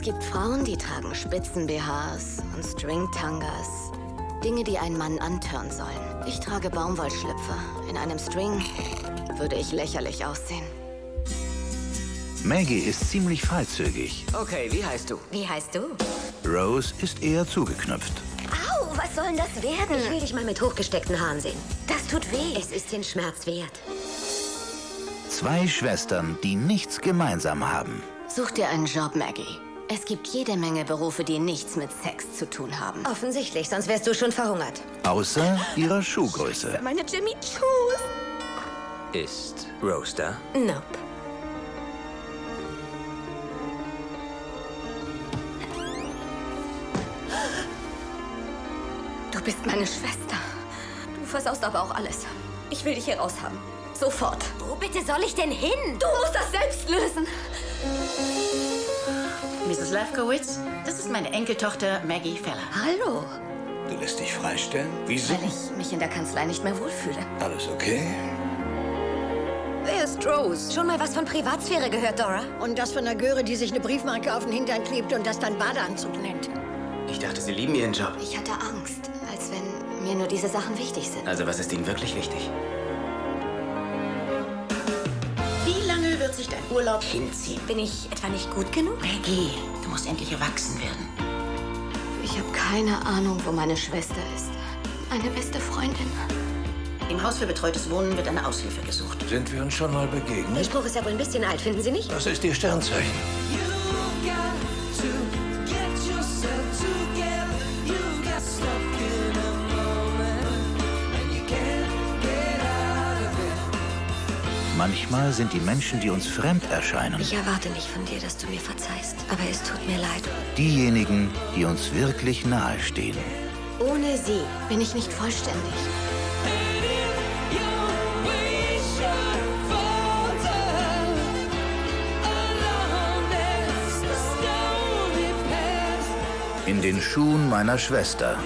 Es gibt Frauen, die tragen Spitzen-BHs und String-Tangas. Dinge, die einen Mann antören sollen. Ich trage Baumwollschlüpfer. In einem String würde ich lächerlich aussehen. Maggie ist ziemlich freizügig. Okay, wie heißt du? Wie heißt du? Rose ist eher zugeknüpft. Au, was soll denn das werden? Ich will dich mal mit hochgesteckten Haaren sehen. Das tut weh. Es ist den Schmerz wert. Zwei Schwestern, die nichts gemeinsam haben. Such dir einen Job, Maggie. Es gibt jede Menge Berufe, die nichts mit Sex zu tun haben. Offensichtlich, sonst wärst du schon verhungert. Außer ihrer Schuhgröße. Meine Jimmy Choos. Ist da? Nope. Du bist meine Schwester. Du versaust aber auch alles. Ich will dich hier raus haben. Sofort. Wo bitte soll ich denn hin? Du musst das selbst lösen. Mrs. Lefkowitz, das ist meine Enkeltochter Maggie Feller. Hallo. Du lässt dich freistellen? Wieso? Weil ich mich in der Kanzlei nicht mehr wohlfühle. Alles okay? Wer ist Rose? Schon mal was von Privatsphäre gehört, Dora? Und das von der Göre, die sich eine Briefmarke auf den Hintern klebt und das dann Badeanzug nennt. Ich dachte, Sie lieben Ihren Job. Ich hatte Angst, als wenn mir nur diese Sachen wichtig sind. Also, was ist Ihnen wirklich wichtig? Urlaub hinziehen? Bin ich etwa nicht gut genug? Maggie, du musst endlich erwachsen werden. Ich habe keine Ahnung, wo meine Schwester ist. Meine beste Freundin. Im Haus für betreutes Wohnen wird eine Aushilfe gesucht. Sind wir uns schon mal Der begegnet? Spruch ist ja wohl ein bisschen alt, finden Sie nicht? Das ist Ihr Sternzeichen. Manchmal sind die Menschen, die uns fremd erscheinen, Ich erwarte nicht von dir, dass du mir verzeihst. Aber es tut mir leid. diejenigen, die uns wirklich nahestehen. Ohne sie Bin ich nicht vollständig. In den Schuhen meiner Schwester